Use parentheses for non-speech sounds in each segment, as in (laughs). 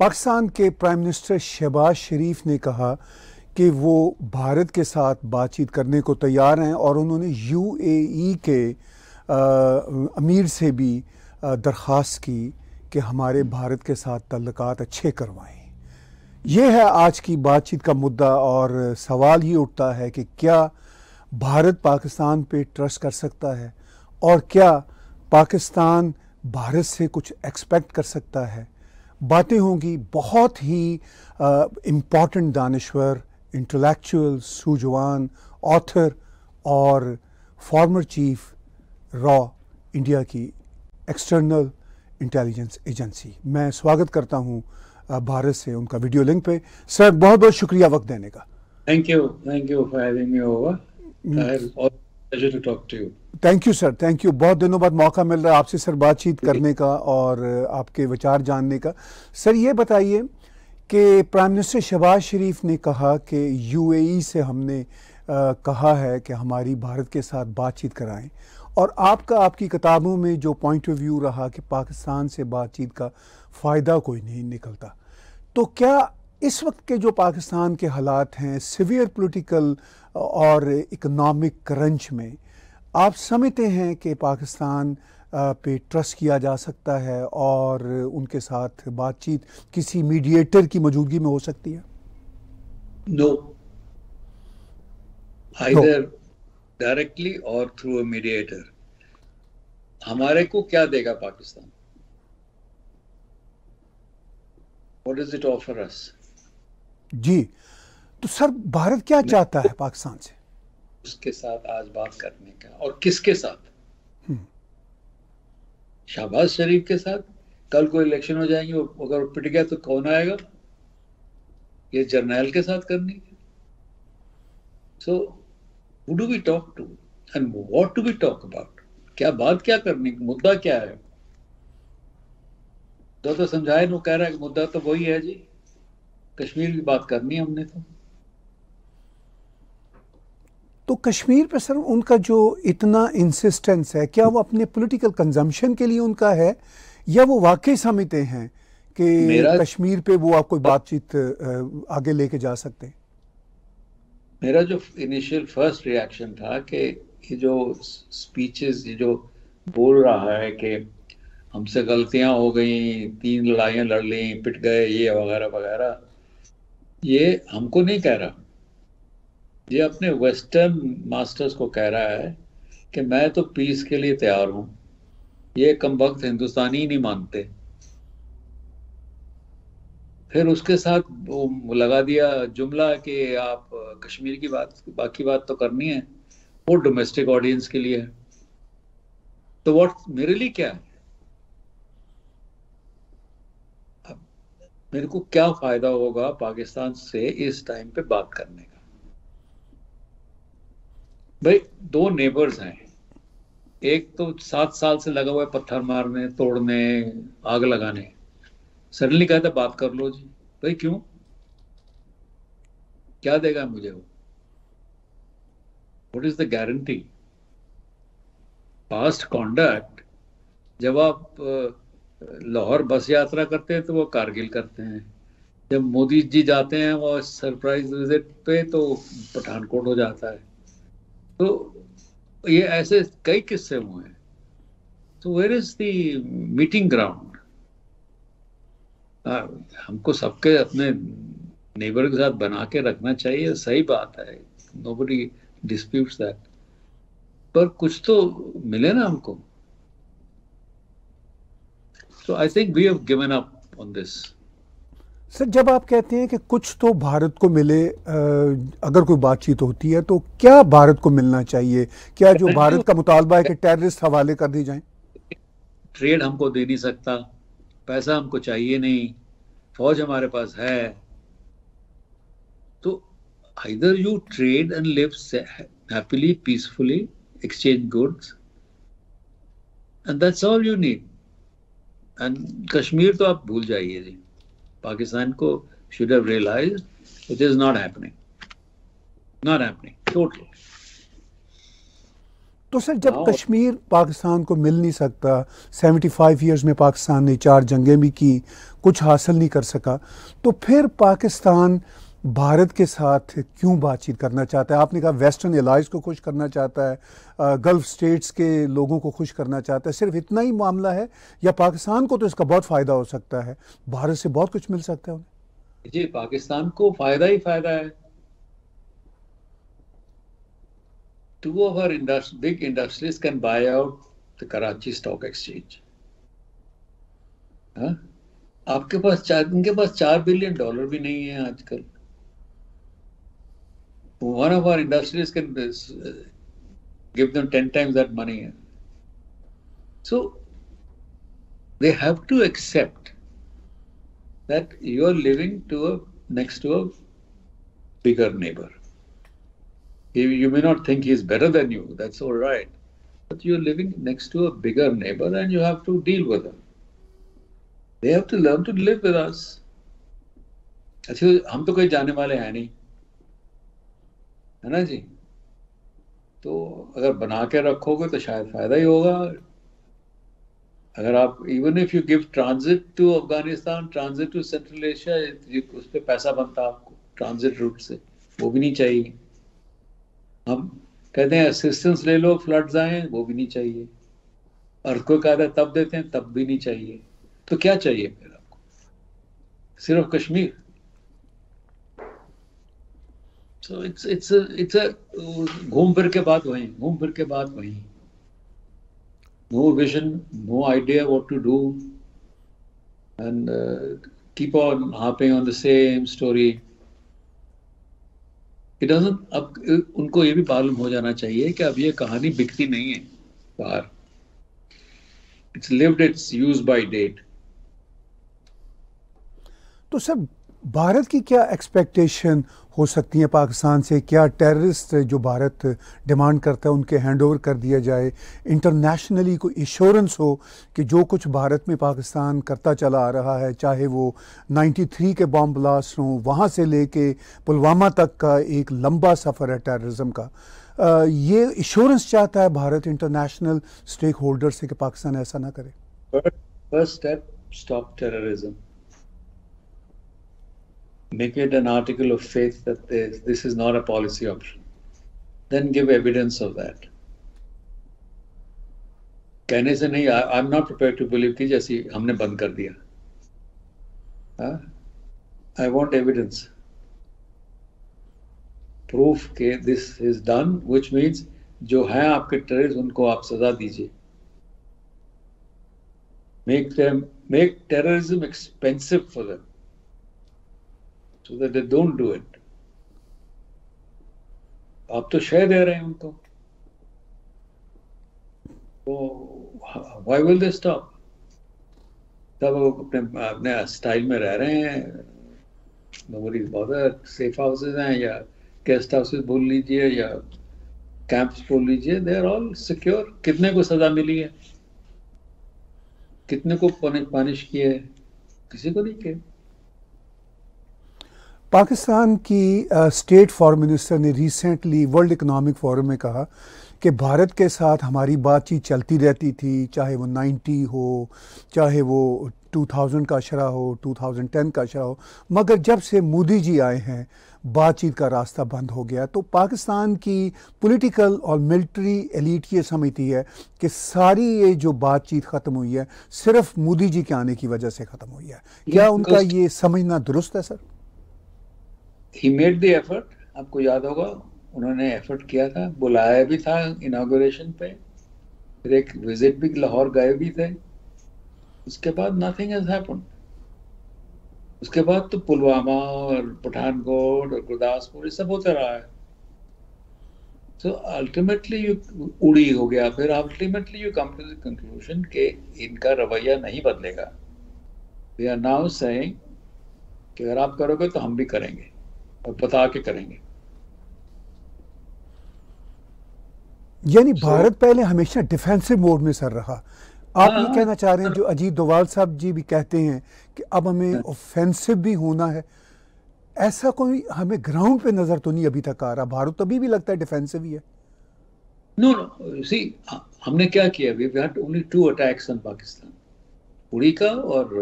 पाकिस्तान के prime minister Shahbaz शरीफ ने कहा कि वो भारत के साथ बातचीत करने को तैयार हैं और उन्होंने यूएई के अमीर से भी दरख्वास्त की कि हमारे भारत के साथ तल्लक अच्छे करवाएँ। यह है आज की बातचीत का मुद्दा और सवाल ये उठता है कि क्या भारत पाकिस्तान पे ट्रस्ट कर सकता है और क्या पाकिस्तान भारत से कुछ एक्सपेक्ट कर सकता है? बातें होंगी। बहुत ही इंपॉर्टेंट दानश्वर इंटेलेक्चुअल सूजवान ऑथर और फॉर्मर चीफ रॉ इंडिया की एक्सटर्नल इंटेलिजेंस एजेंसी मैं स्वागत करता हूँ भारत से उनका वीडियो लिंक पे। सर बहुत बहुत शुक्रिया वक्त देने का। Thank you thank you for having me over thank you sir thank you बहुत दिनों बाद मौका मिल रहा है आपसे सर बातचीत करने का और आपके विचार जानने का। सर ये बताइए कि प्राइम मिनिस्टर शहबाज शरीफ ने कहा कि यूएई से हमने आ, कहा है कि हमारी भारत के साथ बातचीत कराएँ। और आपका आपकी किताबों में जो पॉइंट ऑफ़ व्यू रहा कि पाकिस्तान से बातचीत का फ़ायदा कोई नहीं निकलता। तो क्या इस वक्त के जो पाकिस्तान के हालात हैं सिवियर पॉलिटिकल और इकोनॉमिक क्रंच में आप समझते हैं कि पाकिस्तान पे ट्रस्ट किया जा सकता है और उनके साथ बातचीत किसी मीडिएटर की मौजूदगी में हो सकती है? No either directly or through a mediator हमारे को क्या देगा Pakistan? What is it offer us जी। तो सर भारत क्या चाहता है पाकिस्तान से? उसके साथ आज बात करने का और किसके साथ? हम्म। शाहबाज शरीफ के साथ। कल को इलेक्शन हो जाएँगे अगर पिट गया तो कौन आएगा? ये जर्नैल के साथ करनी so who do we talk to and what to be talk about क्या बात क्या करनी मुद्दा क्या है? तो तो समझाए नो कह रहा है मुद्दा तो वही है जी। कश्मीर की बात करनी है हमने तो। तो कश्मीर पर सर उनका जो इतना इंसिस्टेंस है क्या वो अपने पॉलिटिकल कंजम्पशन के लिए उनका है या वो वाकई समझते हैं कि कश्मीर पे वो आपको बातचीत आगे लेके जा सकते हैं? मेरा जो इनिशियल फ़र्स्ट रिएक्शन था कि ये जो स्पीचेस ये जो बोल रहा है कि हमसे गलतियाँ हो गई तीन लड़ाइयाँ लड़ ली पिट गए ये वगैरह वगैरह ये हमको नहीं कह रहा। ये अपने वेस्टर्न मास्टर्स को कह रहा है कि मैं तो पीस के लिए तैयार हूँ। ये कम वक्त हिंदुस्तानी नहीं मानते। फिर उसके साथ वो लगा दिया जुमला कि आप कश्मीर की बात, बाकी बात तो करनी है। वो डोमेस्टिक ऑडियंस के लिए है। तो व्हाट मेरे लिए क्या है? मेरे को क्या फ़ायदा होगा पाकिस्तान से इस टाइम पे बात करने का? भाई, दो नेबर्स हैं। एक तो सात साल से लगा हुआ है पत्थर मारने, तोड़ने, आग लगाने। सडनली कहता बात कर लो जी। भाई, क्यों? क्या देगा मुझे वो? What is the guarantee past conduct जब आप लाहौर बस यात्रा करते हैं तो वो कारगिल करते हैं। जब मोदी जी जाते हैं वो सरप्राइज़ विज़िट पे तो पठानकोट हो जाता है। तो ये ऐसे कई किस्से हुए हैं। तो where is the meeting ground हमको सबके अपने नेबर के साथ बना के रखना चाहिए, सही बात है। नो बडी डिस्प्यूट दैट पर कुछ तो मिले ना हमको। So i think we have given up on this. Sir जब आप कहते हैं कि कुछ तो भारत को मिले अगर कोई बातचीत होती है तो क्या भारत को मिलना चाहिए? क्या जो भारत का मुतालबा है कि टेररिस्ट हवाले कर दी जाए? ट्रेड हमको दे नहीं सकता पैसा हमको चाहिए नहीं फौज हमारे पास है। तो either you trade and live happily peacefully exchange goods and that's all you need and Kashmir तो आप भूल जाइए जी। पाकिस्तान को should have realize it is not happening not happening total तो सर जब कश्मीर पाकिस्तान को मिल नहीं सकता 75 ईयर्स में पाकिस्तान ने चार जंगें भी की कुछ हासिल नहीं कर सका तो फिर पाकिस्तान भारत के साथ क्यों बातचीत करना चाहता है? आपने कहा वेस्टर्न एलाइज को खुश करना चाहता है गल्फ स्टेट्स के लोगों को खुश करना चाहता है। सिर्फ़ इतना ही मामला है, या पाकिस्तान को तो इसका बहुत फ़ायदा हो सकता है? भारत से बहुत कुछ मिल सकता है उन्हें। जी, पाकिस्तान को फ़ायदा ही फ़ायदा है। Of our industri- big industries can buy out the Karachi Stock Exchange. हाँ? आपके पास चार उनके पास चार बिलियन डॉलर भी नहीं है आजकल। one of our industries can uh, give them 10 times that money. So they have to accept that you are living to a next to a bigger neighbor. You may not think he's better than you, that's all right. But you're living next to a bigger neighbor and you have to deal with them. They have to learn to live with us. अच्छा हम तो कहीं जाने वाले हैं नहीं है ना जी? तो अगर बना के रखोगे तो शायद फ़ायदा ही होगा। अगर आप even if you give transit to Afghanistan transit to central Asia उस पर पैसा बनता आपको ट्रांजिट रूट से। वो भी नहीं चाहिए। हम कहते हैं असिस्टेंस ले लो फ्लड्स आए, वो भी नहीं चाहिए। अर्थ आता है, तब देते हैं, तब भी नहीं चाहिए। तो क्या चाहिए फिर आपको? सिर्फ़ Kashmir? So it's it's it's घूम फिर के बात वहीं घूम फिर के बात वहीं no vision no idea what to do and keep on harping on the same story it doesn't अब, उनको ये भी मालूम हो जाना चाहिए कि अब ये कहानी बिकती नहीं है, बाहर। It's lived its use by date तो सब भारत की क्या एक्सपेक्टेशन हो सकती है? पाकिस्तान से क्या टेररिस्ट जो भारत डिमांड करता है उनके हैंड ओवर कर दिया जाए? इंटरनेशनली कोई इंश्योरेंस हो कि जो कुछ भारत में पाकिस्तान करता चला आ रहा है चाहे वो 93 के बॉम्ब ब्लास्ट हों वहाँ से लेके पुलवामा तक का एक लंबा सफ़र है टेररिज्म का। आ, ये इंश्योरेंस चाहता है भारत इंटरनेशनल स्टेक होल्डर से कि पाकिस्तान ऐसा ना करे। First step stop terrorism make it an article of faith that this is not a policy option. Then give evidence of that. कहने से नहीं I am not prepare to believe कि जैसे हमने बंद कर दिया आई वॉन्ट एविडेंस प्रूफ के this is done which means जो है आपके टेररिस्ट उनको आप सजा दीजिए make make terrorism expensive for them so that they don't do it. आप तो शय दे रहे हैं उनको। तो वाई विल दे स्टॉप तब वो अपने अपने स्टाइल में रह रहे हैं। नोबडी बहुत सेफ़ हाउसेज हैं या गेस्ट हाउसेज बोल लीजिए या कैंप्स बोल लीजिए। दे आर ऑल सिक्योर कितने को सजा मिली है? कितने को पानिश किए किसी को नहीं किया। पाकिस्तान की स्टेट फॉरेन मिनिस्टर ने रिसेंटली वर्ल्ड इकोनॉमिक फोरम में कहा कि भारत के साथ हमारी बातचीत चलती रहती थी चाहे वो 90 हो चाहे वो 2000 का अशरा हो 2010 का अशरा हो मगर जब से मोदी जी आए हैं बातचीत का रास्ता बंद हो गया। तो पाकिस्तान की पॉलिटिकल और मिलिट्री एलिट ये समझती है कि सारी ये जो बातचीत ख़त्म हुई है सिर्फ़ मोदी जी के आने की वजह से ख़त्म हुई है। क्या उनका ये समझना दुरुस्त है sir? He made the effort आपको याद होगा, उन्होंने एफर्ट किया था, बुलाया भी था इनाग्रेशन पे, फिर एक विज़िट भी, लाहौर गए भी थे। उसके बाद नथिंग हैज़ हैपेंड उसके बाद तो पुलवामा और पठानकोट और गुरदासपुर, ये सब होता रहा है। सो अल्टीमेटली यू उड़ी हो गया। फिर ultimately you come to the conclusion के इनका रवैया नहीं बदलेगा। वी आर नाउ सेइंग कि अगर आप करोगे तो हम भी करेंगे। और बता के करेंगे। यानी so, भारत पहले हमेशा डिफेंसिव मोड में सर रहा। आप ये हाँ, कहना चाह रहे हैं जो अजीत डोवाल साहब जी भी कहते हैं कि अब हमें ऑफेंसिव हाँ। भी होना है। ऐसा कोई हमें ग्राउंड पे नज़र तो नहीं अभी तक आ रहा। भारत तो अभी भी लगता है डिफेंसिव ही है। नो नो सी हमने क्या किया? We had only two attacks on Pakistan Uri का और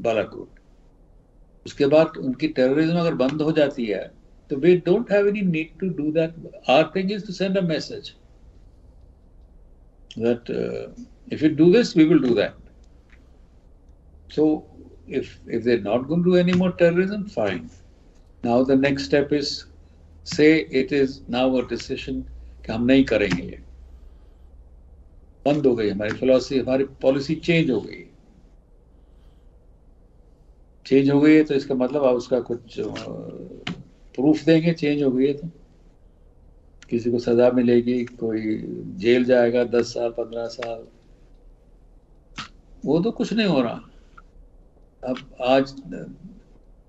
बालाकोट उसके बाद उनकी टेररिज्म अगर बंद हो जाती है तो we don't have any need to do that our thing is to send a message that if you do this we will do that so if they're not going to do any more terrorism, fine. Now the next step is, say it is now a decision कि हम नहीं करेंगे ये। बंद हो गई हमारी philosophy हमारी पॉलिसी चेंज हो गई। चेंज हो गई है तो इसका मतलब आप उसका कुछ प्रूफ देंगे चेंज हो गई है तो। किसी को सजा मिलेगी, कोई जेल जाएगा, दस साल, पंद्रह साल। वो तो कुछ नहीं हो रहा। अब आज,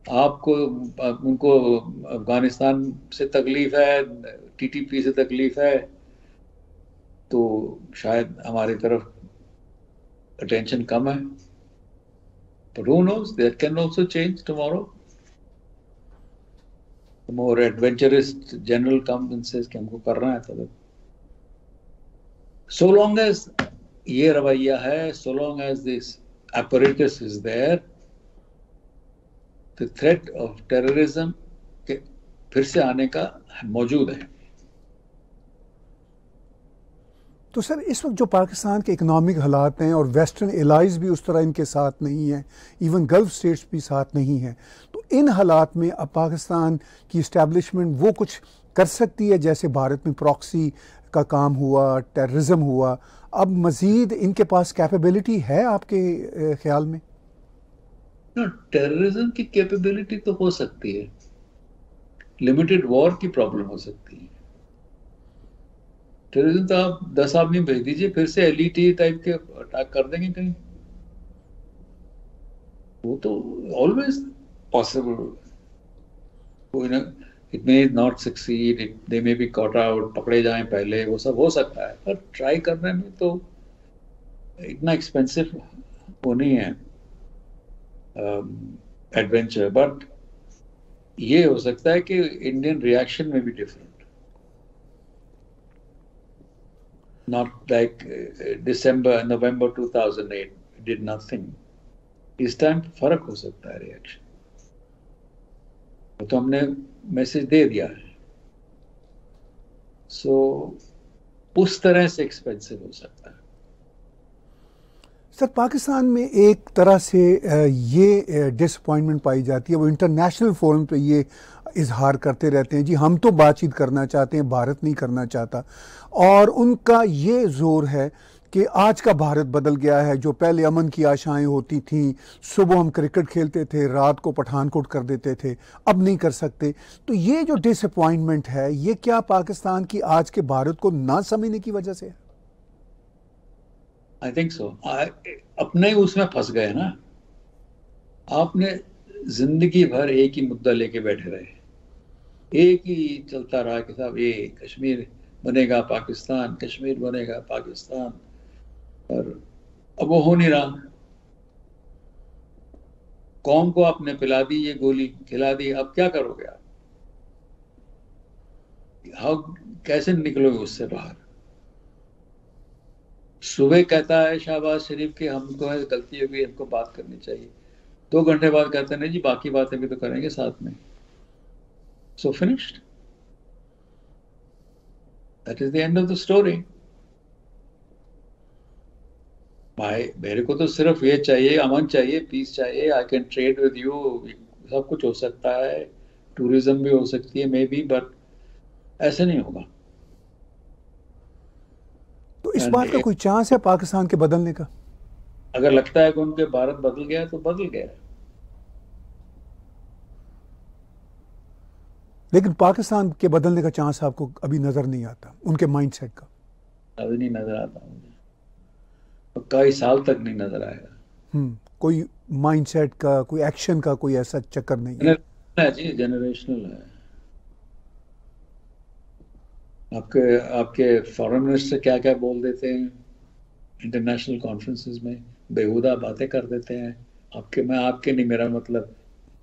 आपको उनको अफ़गानिस्तान से तकलीफ़ है टीटीपी से तकलीफ़ है तो शायद हमारी तरफ़ अटेंशन कम है। But who knows? That can also change tomorrow. The more adventurous general comes and says कि हमको करना है तब so long as ये रवैया है so long as this apparatus is there the threat of terrorism के फिर से आने का मौजूद है तो सर, इस वक्त जो पाकिस्तान के इकोनॉमिक हालात हैं और वेस्टर्न एलाइज भी उस तरह इनके साथ नहीं हैं, इवन गल्फ स्टेट्स भी साथ नहीं हैं तो इन हालात में अब पाकिस्तान की इस्टेब्लिशमेंट वो कुछ कर सकती है जैसे भारत में प्रॉक्सी का काम हुआ टेररिज्म हुआ। अब मज़ीद इनके पास कैपेबिलिटी है आपके ख्याल में? टेररिज्म की कैपेबिलिटी तो हो सकती है। लिमिटेड वॉर की प्रॉब्लम हो सकती है। टेररिज्म तो आप दस आदमी भेज दीजिए फिर से एल टाइप के अटैक कर देंगे कहीं। वो तो ऑलवेज पॉसिबल कोई ना it may not succeed it they may be caught out पकड़े जाए पहले वो सब हो सकता है पर ट्राई करने में तो इतना एक्सपेंसिव वो नहीं है एडवेंचर um, बट ये हो सकता है कि इंडियन रिएक्शन में भी different not like uh, December, November 2008, did nothing. इस टाइम फ़र्क हो सकता है रिएक्शन तो हमने मैसेज दे दिया। है सो so, उस तरह से एक्सपेंसिव हो सकता है। सर, पाकिस्तान में एक तरह से ये डिसअपॉइंटमेंट पाई जाती है। वो इंटरनेशनल फोरम पे ये इजहार करते रहते हैं। जी, हम तो बातचीत करना चाहते हैं, भारत नहीं करना चाहता। और उनका ये ज़ोर है कि आज का भारत बदल गया है। जो पहले अमन की आशाएँ होती थीं, सुबह हम क्रिकेट खेलते थे, रात को पठानकोट कर देते थे, अब नहीं कर सकते। तो ये जो डिसअपॉइंटमेंट है, ये क्या पाकिस्तान की आज के भारत को ना समझने की वजह से है? आई थिंक सो अपने उसमें फंस गए ना। आपने ज़िंदगी भर एक ही मुद्दा लेके बैठे रहे। एक ही चलता रहा कि साहब, ये कश्मीर बनेगा पाकिस्तान, कश्मीर बनेगा पाकिस्तान। और अब वो हो नहीं रहा। कौम को आपने पिला दी, ये गोली खिला दी, अब क्या करोगे आप? हाउ कैसे निकलोगे उससे बाहर? सुबह कहता है शहबाज शरीफ के हमको है, गलती गई, हमको बात करनी चाहिए दो घंटे बाद कहते हैं, नहीं जी, बाकी बातें भी तो करेंगे साथ में सो finished. That is the end of the story. भाई, मेरे को तो सिर्फ़ ये चाहिए, अमन चाहिए पीस चाहिए I can trade with you सब कुछ हो सकता है टूरिज़्म भी हो सकती है मे बी बट ऐसे नहीं होगा तो इस बात का कोई चांस है पाकिस्तान के बदलने का? अगर लगता है कि उनके भारत बदल गया तो बदल गया लेकिन पाकिस्तान के बदलने का चांस आपको अभी नज़र नहीं आता उनके माइंडसेट का? अभी नहीं नज़र आता मुझे। तो कई साल तक नहीं नज़र आएगा। हम्म कोई माइंडसेट का कोई एक्शन का कोई ऐसा चक्कर नहीं है। जी जनरेशनल है। आपके आपके फॉरेन मिनिस्टर क्या क्या बोल देते हैं? इंटरनेशनल कॉन्फ्रेंसेस में बेहुदा बातें कर देते हैं। आपके मैं आपके नहीं मेरा मतलब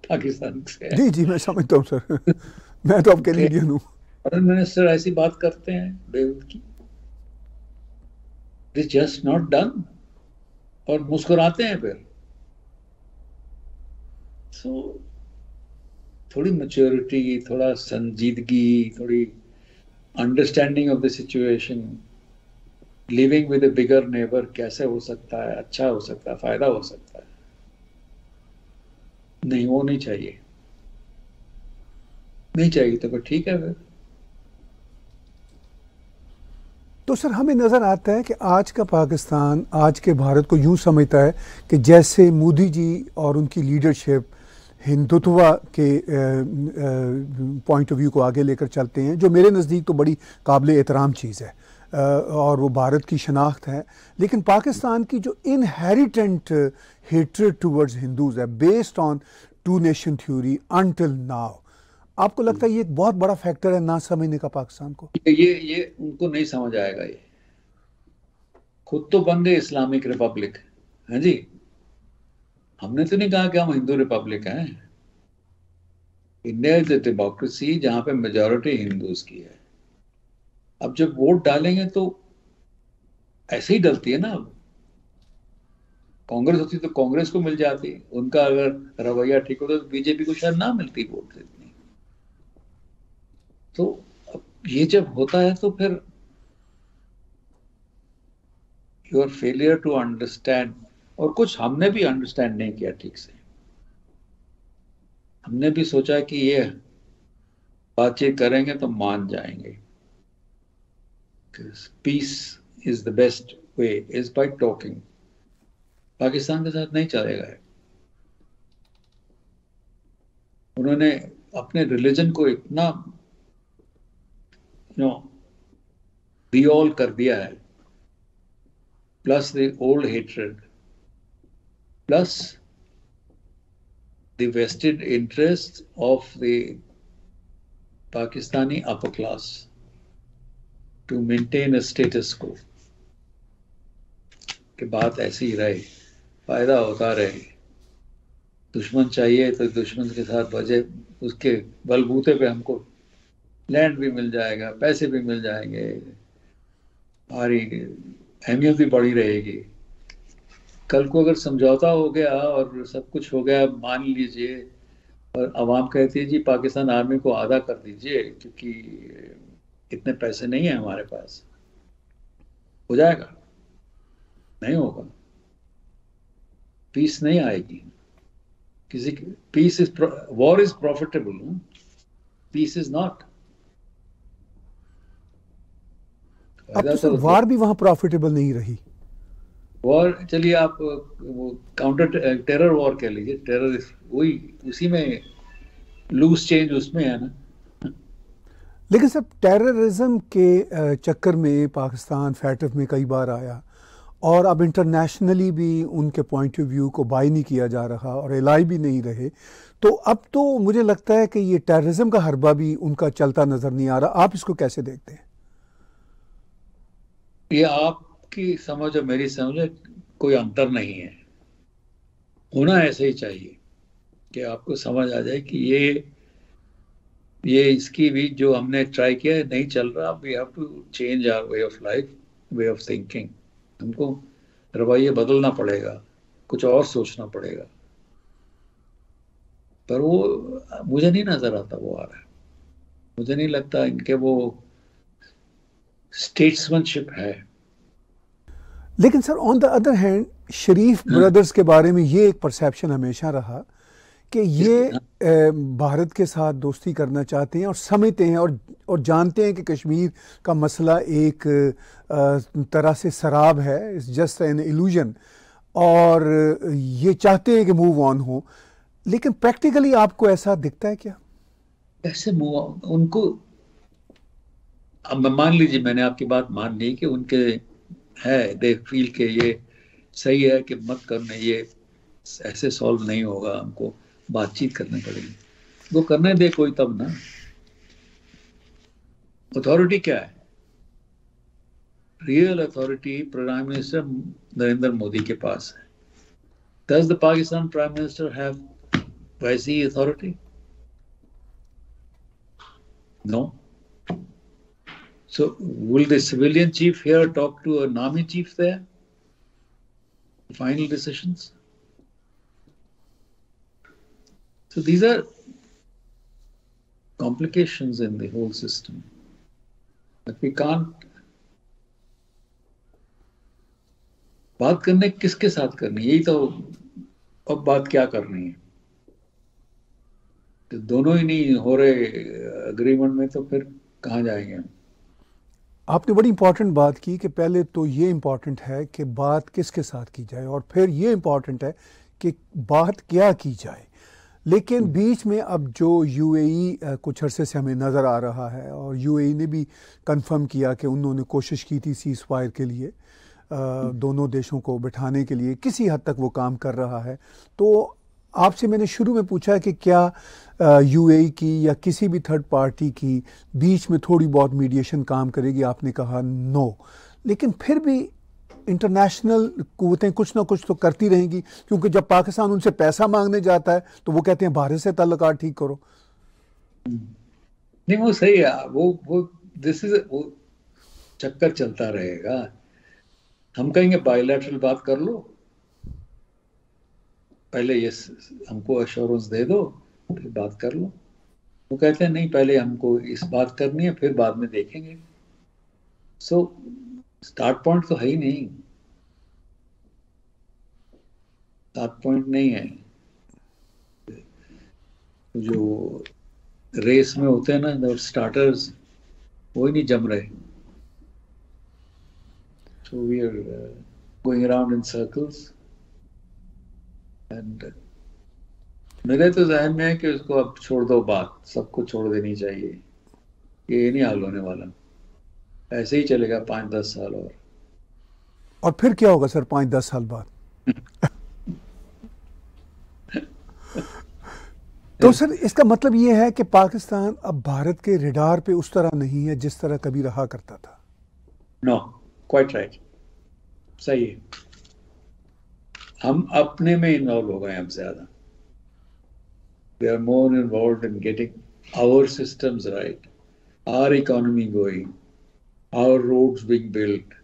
पाकिस्तान से जी जी मैं समझता हूँ सर। (laughs) मैं तो अब कैनेडियन हूँ। फॉरेन मिनिस्टर ऐसी बात करते हैं बेहद की। इज़ जस्ट नॉट डन और मुस्कुराते हैं फिर। सो so, थोड़ी मेच्योरिटी थोड़ा संजीदगी थोड़ी understanding of the situation living with a bigger neighbour कैसे हो सकता है? अच्छा हो सकता है? फ़ायदा हो सकता है? नहीं, वो नहीं चाहिए। नहीं चाहिए तो फिर ठीक है फिर। तो सर, हमें नज़र आता है कि आज का पाकिस्तान, आज के भारत को यूँ समझता है कि जैसे मोदी जी और उनकी लीडरशिप हिंदुत्व के पॉइंट ऑफ़ व्यू को आगे लेकर चलते हैं, जो मेरे नज़दीक तो बड़ी काबिल एहतराम चीज़ है और वो भारत की शनाख्त है। लेकिन पाकिस्तान की जो इनहेरिटेंट हेट्रेड टूवर्ड्स हिंदूज है based on two nation theory until now आपको लगता है ये एक बहुत बड़ा फैक्टर है ना समझने का पाकिस्तान को? ये ये उनको नहीं समझ आएगा ये। खुद तो बन गए इस्लामिक रिपब्लिक है जी? हमने तो नहीं कहा कि हम हिंदू रिपब्लिक हैं। इंडिया इज़ ए डेमोक्रेसी जहाँ पे मेजोरिटी हिंदूज की है। अब जब वोट डालेंगे तो ऐसे ही डलती है ना अब। कांग्रेस होती तो कांग्रेस को मिल जाती। उनका अगर रवैया ठीक होता तो बीजेपी को शायद ना मिलती वोट इतनी तो ये जब होता है तो फिर योर फेलियर टू अंडरस्टैंड और कुछ हमने भी अंडरस्टैंड नहीं किया ठीक से। हमने भी सोचा कि ये बातचीत करेंगे तो मान जाएँगे। Peace is the best way is by talking Pakistan के साथ नहीं चलेगा उन्होंने अपने रिलीजन को इतना यू नो रिओल कर दिया है। Plus the old hatred plus the vested interest of the Pakistani upper class to maintain a status quo कि बात ऐसी ही रहे, फ़ायदा होता रहे। दुश्मन चाहिए तो दुश्मन के साथ वजह उसके बलबूते पे हमको लैंड भी मिल जाएगा, पैसे भी मिल जाएँगे। हमारी अहमियत भी बढ़ी रहेगी। कल को अगर समझौता हो गया और सब कुछ हो गया मान लीजिए और आवाम कहती है जी पाकिस्तान आर्मी को आधा कर दीजिए क्योंकि इतने पैसे नहीं है हमारे पास। हो जाएगा? नहीं होगा। पीस नहीं आएगी। किसी peace is war is profitable peace is not. अब तो वार भी वहाँ प्रॉफिटेबल नहीं रही। वॉर चलिए आप वो काउंटर टेरर वॉर कह लीजिए टेरर वही उसी में लूज चेंज उसमें है ना। लेकिन सब टेररिज्म के चक्कर में पाकिस्तान फैटफ में कई बार आया और अब इंटरनेशनली भी उनके पॉइंट ऑफ़ व्यू को बाई नहीं किया जा रहा और एलाई भी नहीं रहे। तो अब तो मुझे लगता है कि ये टेररिज्म का हरबा भी उनका चलता नज़र नहीं आ रहा। आप इसको कैसे देखते हैं? ये आपकी समझ और मेरी समझ कोई अंतर नहीं है। होना ऐसे ही चाहिए कि आपको समझ आ जाए कि ये ये इसकी भी जो हमने ट्राई किया है, नहीं चल रहा we have to change our way of life way of thinking हमको रवैये बदलना पड़ेगा, कुछ और सोचना पड़ेगा। पर वो, मुझे नहीं नज़र आता, वो आ रहा है। मुझे नहीं लगता इनके वो स्टेट्समैनशिप है। लेकिन sir on the other hand Sharif brothers के बारे में ये एक परसेप्शन हमेशा रहा कि ये भारत के साथ दोस्ती करना चाहते हैं और समझते हैं और और जानते हैं कि कश्मीर का मसला एक तरह से शराब है इट्स जस्ट एन इल्यूजन और ये चाहते हैं कि मूव ऑन हो। लेकिन प्रैक्टिकली आपको ऐसा दिखता है क्या? ऐसे मूव उनको अब मान लीजिए मैंने आपकी बात मान ली कि उनके है दे फील के ये सही है कि मत करने, ये ऐसे सॉल्व नहीं होगा हमको, बातचीत करनी पड़ेगी। वो करने दे कोई तब ना। अथॉरिटी क्या है? Real authority prime minister Narendra Modi के पास है। Does the Pakistan prime minister have वैसी authority no So will the civilian chief here talk to an army chief there? Final decisions? So these are complications in the whole system. But we can't बात करने किसके साथ करनी यही तो अब बात क्या करनी है तो दोनों ही नहीं हो रहे अग्रीमेंट में तो फिर कहाँ जाएँगे हम आपने बड़ी इंपॉर्टेंट बात की कि पहले तो ये इंपॉर्टेंट है कि बात किसके साथ की जाए और फिर ये इंपॉर्टेंट है कि बात क्या की जाए। लेकिन बीच में अब जो यूएई e, कुछ अरसे से हमें नज़र आ रहा है और यूएई e ने भी कंफर्म किया कि उन्होंने कोशिश की थी सीज फायर के लिए दोनों देशों को बिठाने के लिए। किसी हद तक वो काम कर रहा है। तो आपसे मैंने शुरू में पूछा कि क्या यूएई e की या किसी भी थर्ड पार्टी की बीच में थोड़ी बहुत मीडिएशन काम करेगी? आपने कहा नो लेकिन फिर भी इंटरनेशनल कुतें कुछ ना कुछ तो करती रहेंगी, क्योंकि जब पाकिस्तान उनसे पैसा मांगने जाता है तो वो कहते हैं, भारत से तल्लकार ठीक करो. नहीं, वो सही है। वो वो दिस इज़ वो चक्कर चलता रहेगा। हम कहेंगे बायोलैटरल बात कर लो पहले ये हमको अश्योरेंस दे दो फिर बात कर लो। वो कहते हैं नहीं पहले हमको इस बात करनी है फिर बाद में देखेंगे। सो स्टार्ट पॉइंट तो है ही नहीं। स्टार्ट पॉइंट नहीं है। जो रेस में होते हैं ना स्टार्टर्स वो ही नहीं जम रहे। We are uh, going around in circles. And uh, मेरे तो जहन में है कि उसको अब छोड़ दो बात। सबको छोड़ देनी चाहिए। ये नहीं हाल होने वाला। ऐसे ही चलेगा पाँच दस साल और। और फिर क्या होगा सर पाँच दस साल बाद? तो (laughs) सर इसका मतलब ये है कि पाकिस्तान अब भारत के रिडार पे उस तरह नहीं है जिस तरह कभी रहा करता था। नो क्वाइट राइट सही है। हम अपने में इन्वॉल्व हो गए अब ज़्यादा। We are more involve in getting our systems right our economy going our roads being built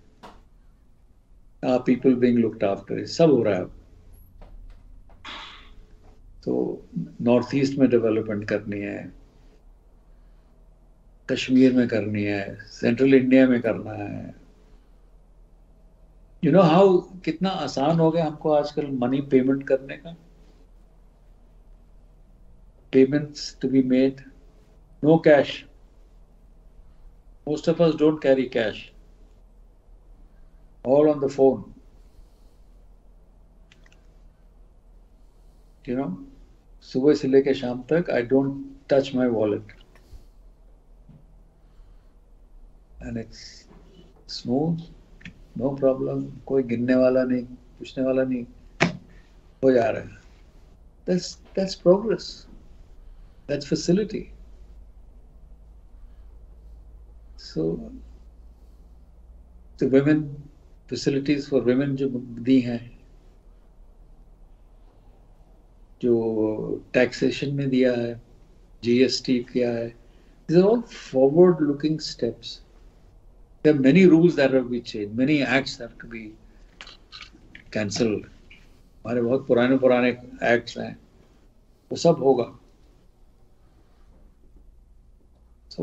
our people being looked after सब हो रहा है तो नॉर्थ ईस्ट में डेवलपमेंट करनी है, कश्मीर में करनी है सेंट्रल इंडिया में करना है। यू नो हाउ कितना आसान हो गया हमको आजकल मनी पेमेंट करने का? Payments to be made no cash most of us don't carry cash all on the phone you know सुबह से लेकर शाम तक I don't touch my wallet and it's smooth no problem कोई गिनने वाला नहीं, पूछने वाला नहीं, हो जा रहा है। That's that's progress that's facility so तो वेमेन फैसिलिटीज़ फॉर वेमेन जो दी हैं, जो टैक्सेशन में दिया है जीएसटी किया है this all forward looking steps There are many rules that have to be changed, many acts have to be cancelled. हमारे बहुत पुराने पुराने एक्ट्स हैं। वो सब होगा। So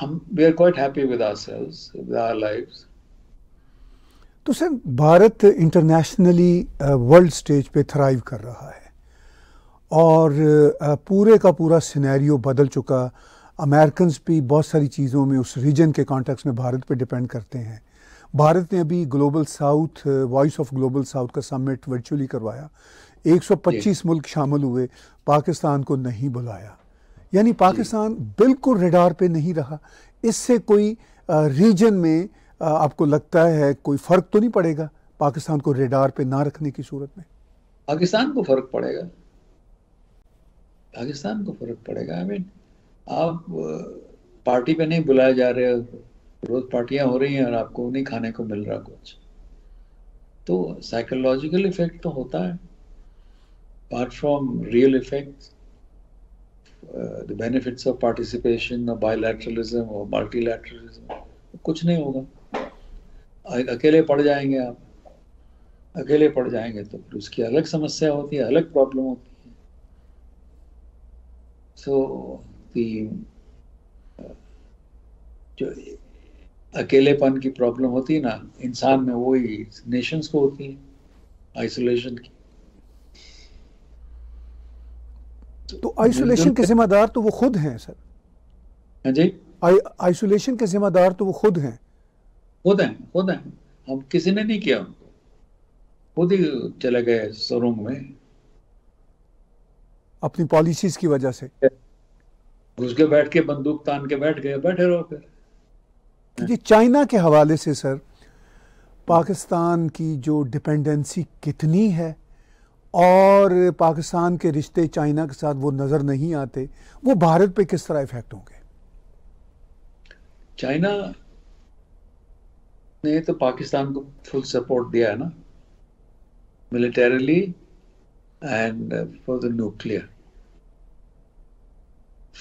हम we are quite happy with ourselves with our lives तो sir Bharat internationally world stage पे थ्राइव कर रहा है। और पूरे का पूरा सिनेरियो बदल चुका। अमेरिकन भी बहुत सारी चीज़ों में उस रीजन के कॉन्टेक्स्ट में भारत पे डिपेंड करते हैं। भारत ने अभी global south voice of global south का समिट वर्चुअली करवाया। 125 मुल्क शामिल हुए पाकिस्तान को नहीं बुलाया। यानी पाकिस्तान बिल्कुल रेडार पे नहीं रहा। इससे कोई रीजन में आपको लगता है कोई फ़र्क तो नहीं पड़ेगा पाकिस्तान को रेडार पे ना रखने की सूरत में? पाकिस्तान को फ़र्क पड़ेगा। पाकिस्तान को फ़र्क पड़ेगा आई मीन आप पार्टी पे नहीं बुलाए जा रहे रोज पार्टियाँ हो रही हैं और आपको नहीं खाने को मिल रहा कुछ। तो साइकोलॉजिकल इफ़ेक्ट तो होता है। Apart from real effect uh, the benefits of participation or bilateralism कुछ नहीं होगा। अकेले पड़ जाएँगे आप। अकेले पड़ जाएँगे तो फिर उसकी अलग समस्या होती है अलग प्रॉब्लम होती है। सो so, जो अकेलेपन की प्रॉब्लम होती है ना इंसान में वही नेशंस को होती है आइसोलेशन की। तो आइसोलेशन के जिम्मेदार तो वो खुद हैं सर। हाँ जी। आइसोलेशन के जिम्मेदार तो वो खुद हैं। खुद हैं खुद हैं। हम किसी ने नहीं किया उनको। खुद ही चले गए सुरंग में। अपनी पॉलिसीज़ की वजह से। घुस के बैठ के बंदूक तान के बैठ गए बैठे रहो फिर। जी चाइना के हवाले से सर पाकिस्तान की जो डिपेंडेंसी कितनी है और पाकिस्तान के रिश्ते चाइना के साथ वो नज़र नहीं आते वो भारत पे किस तरह इफ़ेक्ट होंगे? चाइना ने तो पाकिस्तान को फुल सपोर्ट दिया है ना militarily and for the nuclear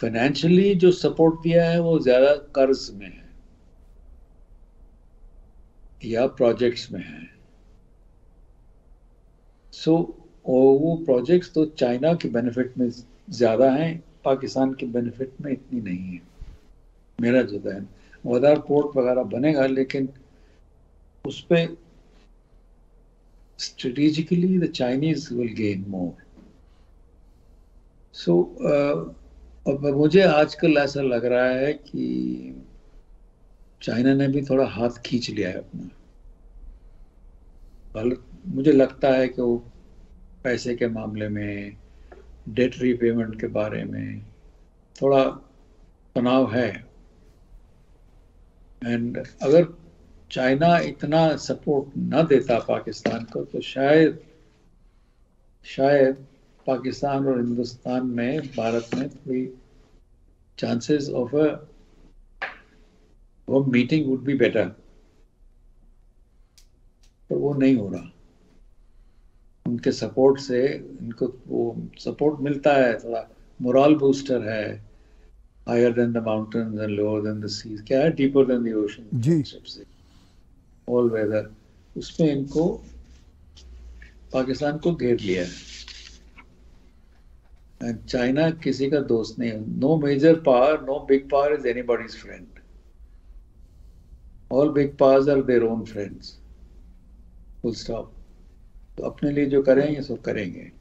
financially जो सपोर्ट दिया है वो ज़्यादा कर्ज में है। या प्रोजेक्ट्स में है। सो so, वो प्रोजेक्ट्स तो चाइना के बेनिफिट में ज़्यादा हैं पाकिस्तान के बेनिफिट में इतनी नहीं है। मेरा जो है वदार पोर्ट वगैरह बनेगा लेकिन उस पर strategically Chinese will gain more. So uh, अब मुझे आजकल ऐसा लग रहा है कि चाइना ने भी थोड़ा हाथ खींच लिया है अपना। मुझे लगता है कि वो पैसे के मामले में डेट रीपेमेंट के बारे में थोड़ा तनाव है। एंड अगर चाइना इतना सपोर्ट ना देता पाकिस्तान को तो शायद शायद पाकिस्तान और हिंदुस्तान में भारत में थोड़ी चांसेस ऑफ़ अ वो मीटिंग वुड बी बेटर पर वो नहीं हो रहा। उनके सपोर्ट से इनको वो सपोर्ट मिलता है थोड़ा मोरल बूस्टर है। Higher than the mountains and lower than the seas क्या है? डीपर देन द ओशन जी। ऑल वेदर उसमें इनको पाकिस्तान को घेर लिया है। चाइना किसी का दोस्त नहीं no major power no big power is anybody's friend all big powers are their own friends full stop तो अपने लिए जो करेंगे सो करेंगे।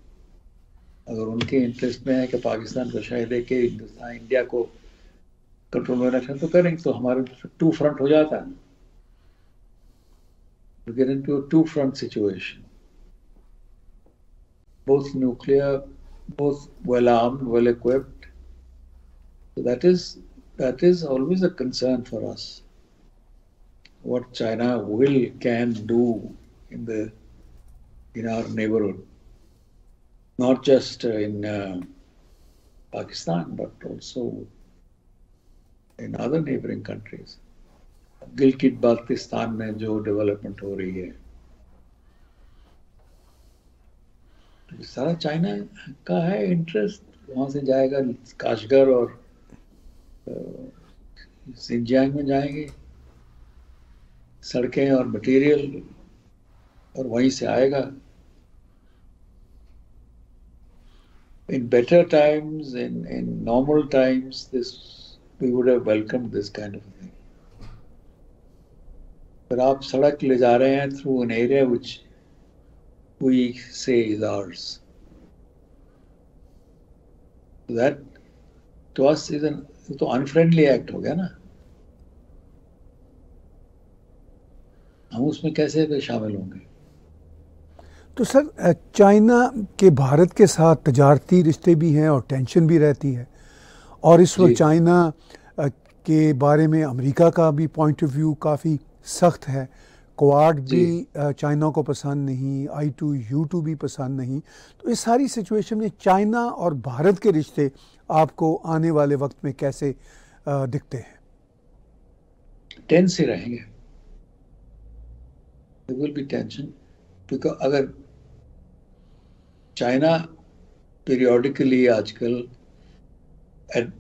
अगर उनके इंटरेस्ट में है कि पाकिस्तान को शायद दे के हिंदुस्तान इंडिया को कंट्रोल में रखें तो करेंगे तो हमारे टू फ्रंट हो जाता है। A two-front situation. Both nuclear, both well-armed, well-equipped. So that is that is always a concern for us. What China will can do in the in our neighborhood, not just uh, in uh, Pakistan, but also in other neighboring countries. गिलकिट Baltistan में जो development हो रही है सारा China का है interest वहाँ से जाएगा काशगर और सिंजियांग में जाएँगे। सड़कें और मटेरियल और वहीं से आएगा। Better times, in in normal times, this, we would have welcomed this kind of thing. but आप सड़क ले जा रहे हैं through an area which we say is ours that to us is an तो अनफ्रेंडली एक्ट हो गया ना। हम उसमें कैसे शामिल होंगे? तो सर चाइना के भारत के साथ तजारती रिश्ते भी हैं और टेंशन भी रहती है। और इस वक्त चाइना के बारे में अमेरिका का भी पॉइंट ऑफ़ व्यू काफ़ी सख्त है। क्वाड भी चाइना को पसंद नहीं आई टू यू टू भी पसंद नहीं। तो इस सारी सिचुएशन में चाइना और भारत के रिश्ते आपको आने वाले वक्त में कैसे दिखते हैं? टेंस ही रहेंगे। विल बी टेंशन क्योंकि अगर चाइना पीरियोडिकली आजकल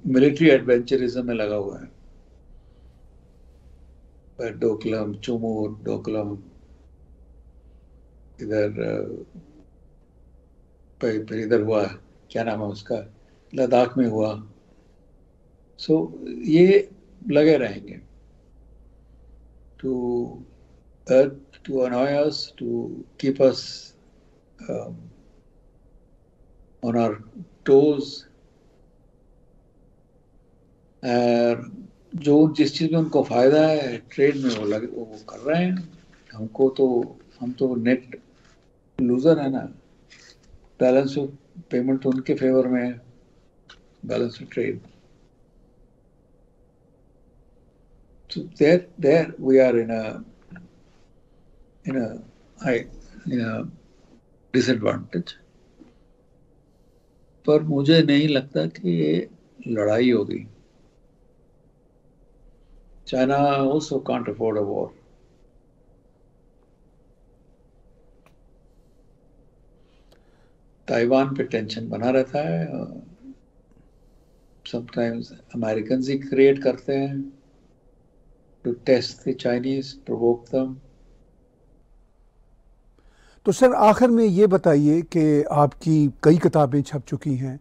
मिलिट्री एडवेंचरिज्म में लगा हुआ है डोकलम चुमूर डोकलम इधर फिर इधर हुआ क्या नाम है उसका लद्दाख में हुआ सो ये लगे रहेंगे to to annoy us, to keep us um, on our. जो जिस चीज़ में उनको फ़ायदा है ट्रेड में वो लगे वो कर रहे हैं। हमको तो हम तो नेट लूज़र है ना। बैलेंस ऑफ़ पेमेंट तो उनके फेवर में है। Balance of trade So there, there we are in a in a. पर मुझे नहीं लगता कि ये लड़ाई होगी। China also can't afford a war. Taiwan पे टेंशन बना रहता है समटाइम्स अमेरिकन ही क्रिएट करते हैं to test the Chinese provoke दम तो सर, आखिर में ये बताइए कि आपकी कई किताबें छप चुकी हैं,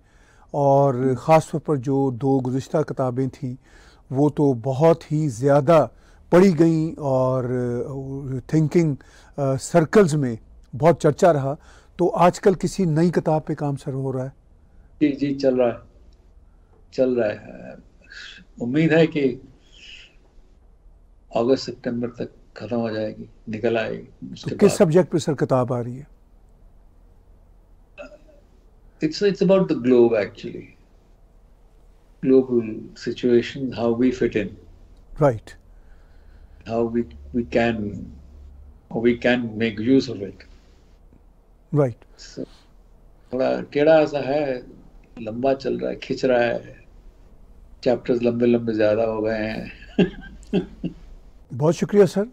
और ख़ास तौर पर जो दो गुज्त किताबें थीं वो तो बहुत ही ज़्यादा पढ़ी गई और थिंकिंग सर्कल्स में बहुत चर्चा रहा। तो आजकल किसी नई किताब पे काम सर हो रहा है? जी जी चल रहा है। चल रहा है। उम्मीद है कि अगस्त सितंबर तक खत्म हो जाएगी निकल आएगी। तो किस सब्जेक्ट पे सर किताब आ रही है? It's it's about the globe actually global situation how we fit in. Right. How we we can how we can make use of it. Right. So, थोड़ा टेढ़ा सा है लंबा चल रहा है खिंच रहा है। चैप्टर्स लंबे लंबे ज़्यादा हो गए हैं। बहुत शुक्रिया सर।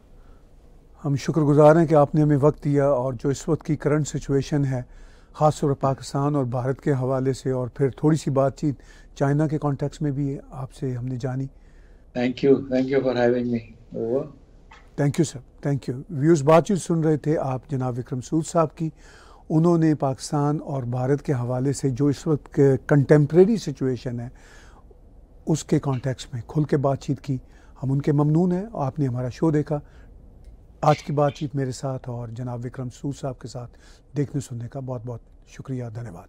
हम शुक्रगुजार हैं कि आपने हमें वक्त दिया और जो इस वक्त की करंट सिचुएशन है ख़ास तौर पाकिस्तान और भारत के हवाले से और फिर थोड़ी सी बातचीत चाइना के कॉन्टेक्स्ट में भी आपसे हमने जानी। Thank you thank you for having me thank you sir thank you views बातचीत सुन रहे थे आप जनाब विक्रम सूद साहब की। उन्होंने पाकिस्तान और भारत के हवाले से जो इस वक्त कंटेम्प्रेरी सिचुएशन है उसके कॉन्टेक्स्ट में खुल के बातचीत की। हम उनके ममनून हैं। आपने हमारा शो देखा। आज की बातचीत मेरे साथ और जनाब विक्रम सूद साहब के साथ देखने सुनने का बहुत बहुत शुक्रिया धन्यवाद।